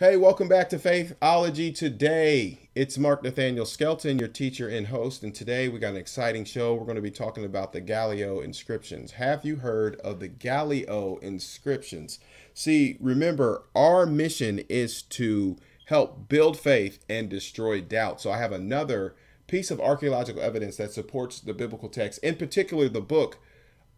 Hey, welcome back to Faithology Today. It's Mark Nathaniel Skelton, your teacher and host, and today we got an exciting show. We're going to be talking about the Gallio inscriptions. Have you heard of the Gallio inscriptions? See, remember, our mission is to help build faith and destroy doubt. So I have another piece of archaeological evidence that supports the biblical text, in particular the book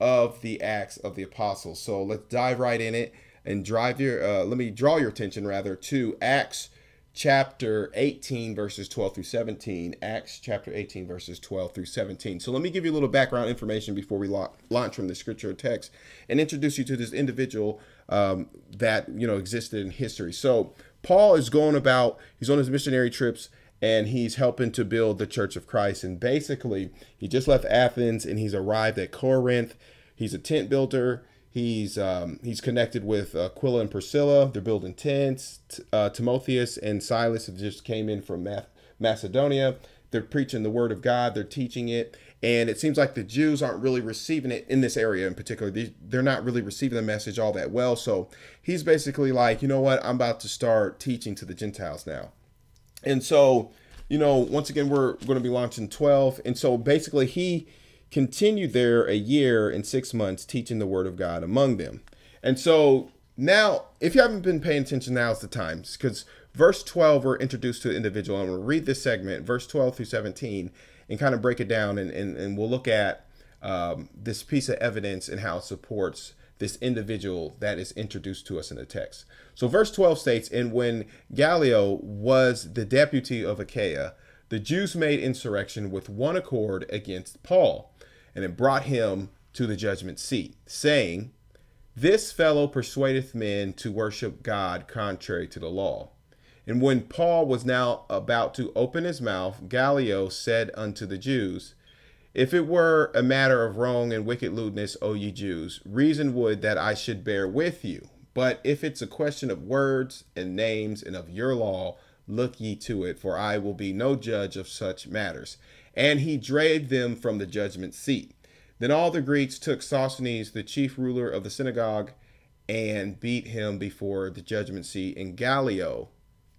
of the Acts of the Apostles. So let's dive right in it and drive your uh, let me draw your attention rather to Acts chapter 18 verses 12 through 17 acts chapter 18 verses 12 through 17 so let me give you a little background information before we launch from the scripture text and introduce you to this individual um, that you know existed in history. So paul is going about he's on his missionary trips and he's helping to build the church of christ. And basically he just left athens and he's arrived at corinth. He's a tent builder He's um, he's connected with uh, Aquila and Priscilla. They're building tents. Uh, Timotheus and Silas have just came in from Macedonia. They're preaching the word of God. They're teaching it, and it seems like the Jews aren't really receiving it in this area in particular. They're not really receiving the message all that well. So he's basically like, you know what? I'm about to start teaching to the Gentiles now, and so you know, once again, we're going to be launching 12, and so basically he continued there a year and six months teaching the word of God among them. And so now, if you haven't been paying attention, now's the time because verse 12, we're introduced to an individual. I'm going to read this segment, verse 12 through 17, and kind of break it down. And, and, and we'll look at um, this piece of evidence and how it supports this individual that is introduced to us in the text. So, verse 12 states, And when Gallio was the deputy of Achaia, the Jews made insurrection with one accord against Paul and it brought him to the judgment seat, saying, This fellow persuadeth men to worship God contrary to the law. And when Paul was now about to open his mouth, Gallio said unto the Jews, If it were a matter of wrong and wicked lewdness, O ye Jews, reason would that I should bear with you. But if it's a question of words and names and of your law, look ye to it, for I will be no judge of such matters and he drave them from the judgment seat. Then all the Greeks took Sosthenes, the chief ruler of the synagogue, and beat him before the judgment seat, and Gallio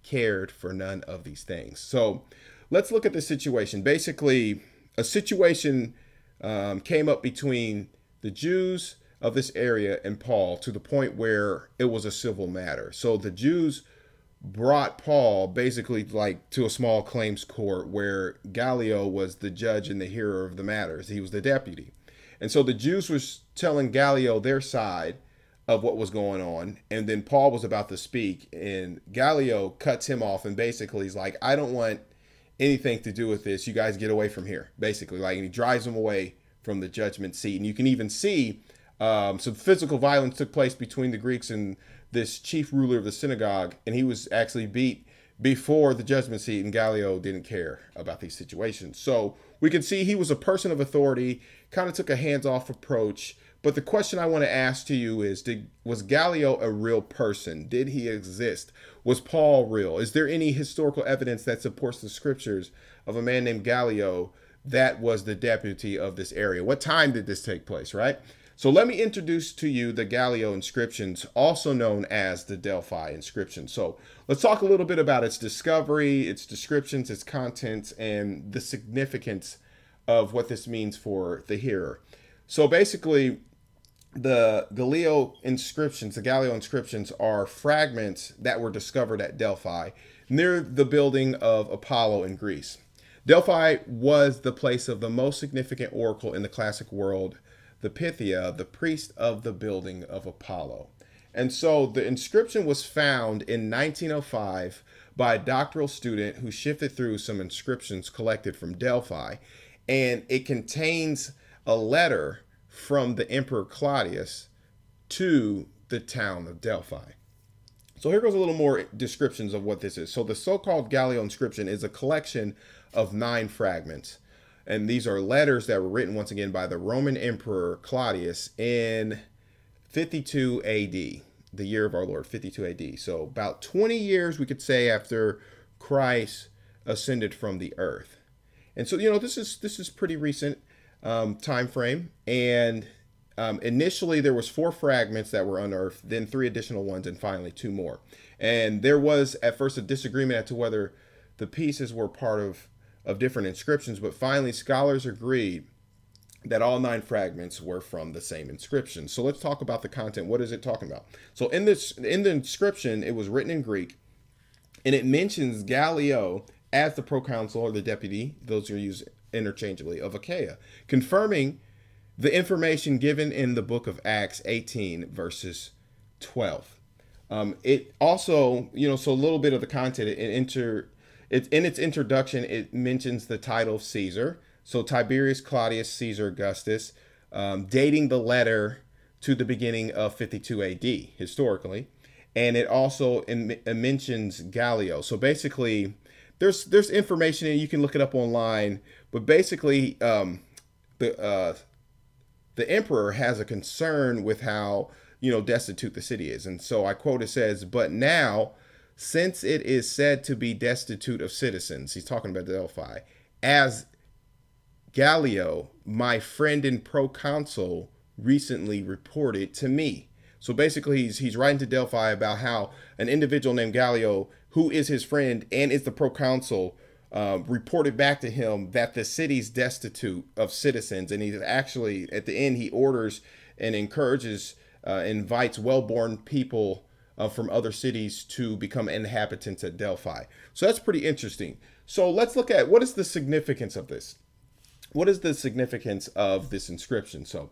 cared for none of these things. So let's look at the situation. Basically, a situation um, came up between the Jews of this area and Paul to the point where it was a civil matter. So the Jews brought Paul basically like to a small claims court where Gallio was the judge and the hearer of the matters. He was the deputy. And so the Jews was telling Gallio their side of what was going on. And then Paul was about to speak, and Gallio cuts him off and basically he's like, I don't want anything to do with this. You guys get away from here, basically. Like, and he drives him away from the judgment seat. And you can even see um, some physical violence took place between the Greeks and this chief ruler of the synagogue, and he was actually beat before the judgment seat, and Gallio didn't care about these situations. So we can see he was a person of authority, kind of took a hands off approach. But the question I want to ask to you is did, Was Gallio a real person? Did he exist? Was Paul real? Is there any historical evidence that supports the scriptures of a man named Gallio that was the deputy of this area? What time did this take place, right? So let me introduce to you the Gallio inscriptions, also known as the Delphi inscription. So let's talk a little bit about its discovery, its descriptions, its contents, and the significance of what this means for the hearer. So basically, the Gallio inscriptions, the Gallio inscriptions, are fragments that were discovered at Delphi near the building of Apollo in Greece. Delphi was the place of the most significant oracle in the classic world the Pythia, the priest of the building of Apollo. And so the inscription was found in 1905 by a doctoral student who shifted through some inscriptions collected from Delphi. And it contains a letter from the Emperor Claudius to the town of Delphi. So here goes a little more descriptions of what this is. So the so-called Gallio inscription is a collection of nine fragments and these are letters that were written once again by the Roman Emperor Claudius in 52 AD, the year of our Lord, 52 AD. So about 20 years, we could say, after Christ ascended from the earth. And so, you know, this is this is pretty recent um, time frame, and um, initially there was four fragments that were unearthed, then three additional ones, and finally two more. And there was at first a disagreement as to whether the pieces were part of of different inscriptions, but finally scholars agreed that all nine fragments were from the same inscription. So let's talk about the content. What is it talking about? So in this in the inscription, it was written in Greek, and it mentions Gallio as the proconsul or the deputy, those are used interchangeably, of Achaia, confirming the information given in the book of Acts 18, verses 12. Um, it also, you know, so a little bit of the content, it, enter, in its introduction, it mentions the title of Caesar. So Tiberius Claudius Caesar Augustus, um, dating the letter to the beginning of 52 AD historically. And it also in, mentions Gallio. So basically, there's there's information and you can look it up online. But basically, um, the uh, the emperor has a concern with how you know destitute the city is and so i quote it says but now since it is said to be destitute of citizens he's talking about delphi as gallio my friend and proconsul recently reported to me. So basically he's, he's writing to delphi about how an individual named gallio who is his friend and is the proconsul um, reported back to him that the city's destitute of citizens, and he's actually at the end he orders and encourages, uh, invites well-born people uh, from other cities to become inhabitants at Delphi. So that's pretty interesting. So let's look at what is the significance of this. What is the significance of this inscription? So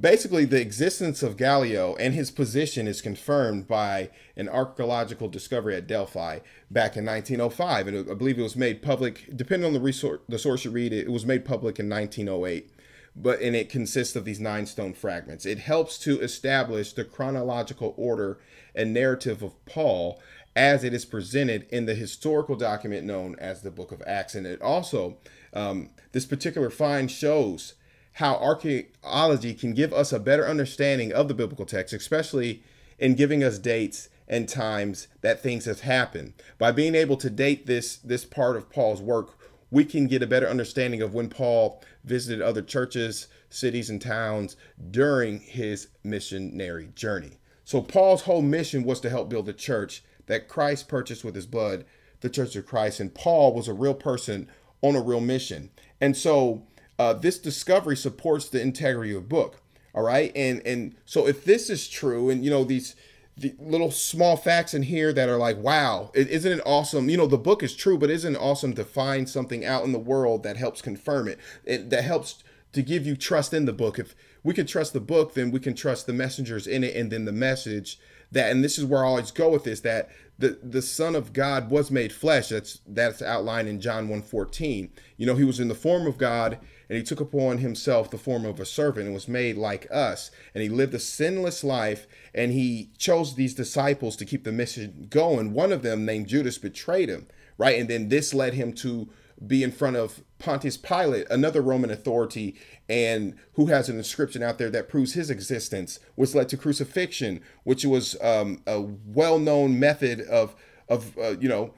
basically the existence of Gallio and his position is confirmed by an archaeological discovery at Delphi back in 1905 and I believe it was made public depending on the resource the source you read it, it was made public in 1908 but and it consists of these nine stone fragments it helps to establish the chronological order and narrative of Paul as it is presented in the historical document known as the book of Acts and it also um, this particular find shows how archaeology can give us a better understanding of the biblical text, especially in giving us dates and times that things have happened. By being able to date this this part of Paul's work, we can get a better understanding of when Paul visited other churches, cities, and towns during his missionary journey. So Paul's whole mission was to help build a church that Christ purchased with his blood, the Church of Christ. And Paul was a real person on a real mission. And so uh, this discovery supports the integrity of the book. All right, and and so if this is true, and you know these the little small facts in here that are like, wow, isn't it awesome? You know, the book is true, but isn't it awesome to find something out in the world that helps confirm it, it that helps to give you trust in the book. If we can trust the book, then we can trust the messengers in it, and then the message that. And this is where I always go with this: that the the Son of God was made flesh. That's that's outlined in John 1:14. You know, he was in the form of God and he took upon himself the form of a servant and was made like us. And he lived a sinless life, and he chose these disciples to keep the mission going. One of them, named Judas, betrayed him, right? And then this led him to be in front of Pontius Pilate, another Roman authority, and who has an inscription out there that proves his existence, which led to crucifixion, which was um, a well-known method of of uh, you know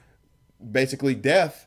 basically death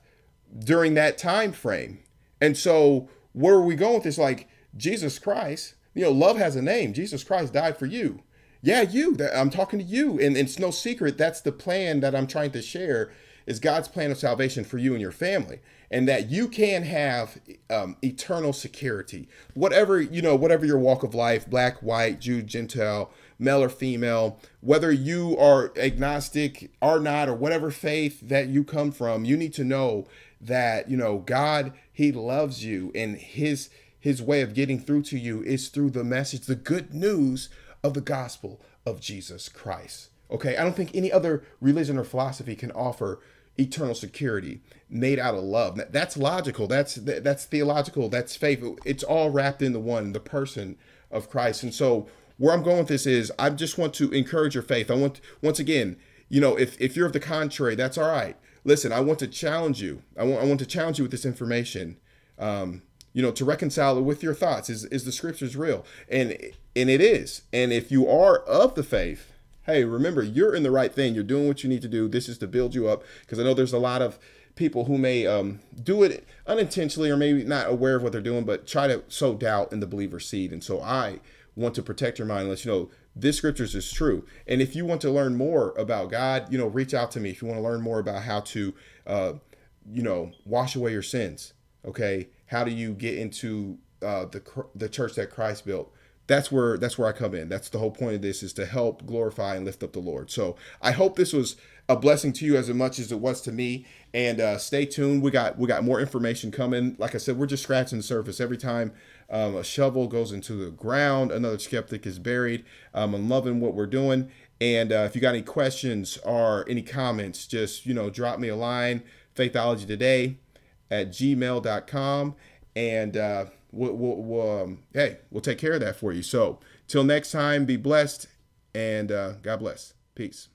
during that time frame. And so where are we going with this? Like Jesus Christ, you know, love has a name. Jesus Christ died for you. Yeah, you. I'm talking to you, and, and it's no secret. That's the plan that I'm trying to share. Is God's plan of salvation for you and your family, and that you can have um, eternal security, whatever you know, whatever your walk of life, black, white, Jew, Gentile, male or female, whether you are agnostic or not, or whatever faith that you come from, you need to know that you know God he loves you and his his way of getting through to you is through the message the good news of the gospel of Jesus Christ. Okay? I don't think any other religion or philosophy can offer eternal security made out of love. That's logical. That's that's theological. That's faith. It's all wrapped into one, the person of Christ. And so where I'm going with this is I just want to encourage your faith. I want once again, you know, if if you're of the contrary, that's all right listen, I want to challenge you. I want, I want to challenge you with this information. Um, you know, to reconcile it with your thoughts. Is is the scriptures real? And and it is. And if you are of the faith, hey, remember you're in the right thing. You're doing what you need to do. This is to build you up. Because I know there's a lot of people who may um, do it unintentionally or maybe not aware of what they're doing, but try to sow doubt in the believer seed. And so I want to protect your mind, let you know this scriptures is true. And if you want to learn more about God, you know, reach out to me. If you want to learn more about how to, uh, you know, wash away your sins, okay? How do you get into uh, the the church that Christ built? That's where that's where I come in. That's the whole point of this is to help glorify and lift up the Lord. So I hope this was a blessing to you as much as it was to me. And uh, stay tuned. We got we got more information coming. Like I said, we're just scratching the surface. Every time um, a shovel goes into the ground, another skeptic is buried. Um, I'm loving what we're doing. And uh, if you got any questions or any comments, just you know drop me a line. Faithology today at gmail.com and uh, we'll, we'll, we'll um, hey we'll take care of that for you. So till next time, be blessed and uh, God bless. Peace.